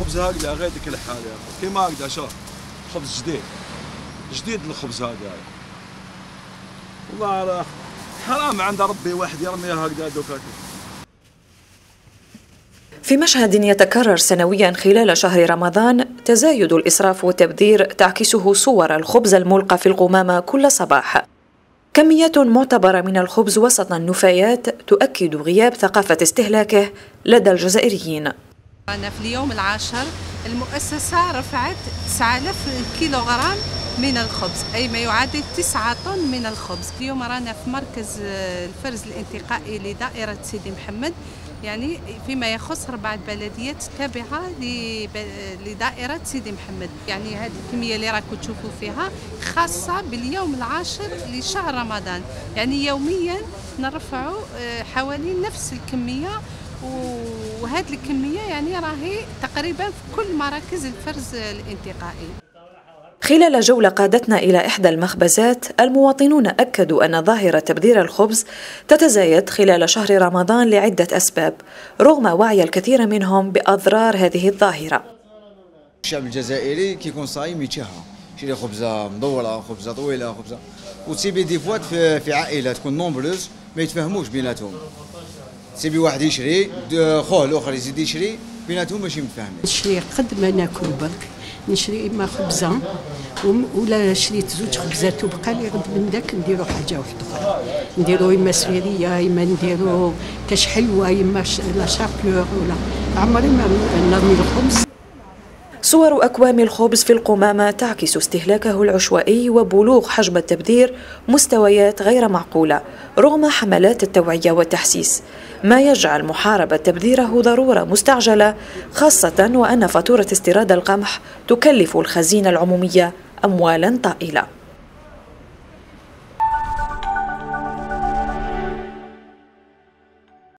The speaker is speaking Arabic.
خبز هكذا غير ديك يا كيما هكذا شوف خبز جديد. جديد الخبز هذا والله راه حرام عند ربي واحد يرميها هكذا دوكا في مشهد يتكرر سنويا خلال شهر رمضان تزايد الإسراف والتبذير تعكسه صور الخبز الملقى في القمامة كل صباح. كميات معتبرة من الخبز وسط النفايات تؤكد غياب ثقافة استهلاكه لدى الجزائريين. أنا في اليوم العاشر المؤسسة رفعت 9000 كيلوغرام من الخبز أي ما يعادل 9 طن من الخبز. اليوم رانا في مركز الفرز الانتقائي لدائرة سيدي محمد يعني فيما يخص أربعة بلديات تابعة لدائرة سيدي محمد. يعني هذه الكمية اللي راكم تشوفوا فيها خاصة باليوم العاشر لشهر رمضان. يعني يوميا نرفعوا حوالي نفس الكمية وهذه الكمية يعني راهي تقريبا في كل مراكز الفرز الانتقائي. خلال جولة قادتنا إلى إحدى المخبزات المواطنون أكدوا أن ظاهرة تبذير الخبز تتزايد خلال شهر رمضان لعدة أسباب رغم وعي الكثير منهم بأضرار هذه الظاهرة. الشعب الجزائري كيكون صايم يتشهى. شري خبزة مدورة خبزة طويلة خبزة. وتسيبي des fois في, عائلة تكون nombreuse ما يتفاهموش بيناتهم. سيبي واحد يشري خوه الآخر يزيد يشري بيناتهم ماشي متفاهمين. نشري قد ما ناكل برك نشري إما خبزة ولا شريت زوج خبزات وبقى لي غد من داك نديرو حاجة واحدة أخرى. نديرو إما سويرية إما نديرو كاش حلوة إما la chapelure ولا. عمري ما نرمي الخبز. صور أكوام الخبز في القمامة تعكس استهلاكه العشوائي وبلوغ حجم التبذير مستويات غير معقولة رغم حملات التوعية والتحسيس. ما يجعل محاربة تبذيره ضرورة مستعجلة خاصة وأن فاتورة استيراد القمح تكلف الخزينة العمومية أموالا طائلة.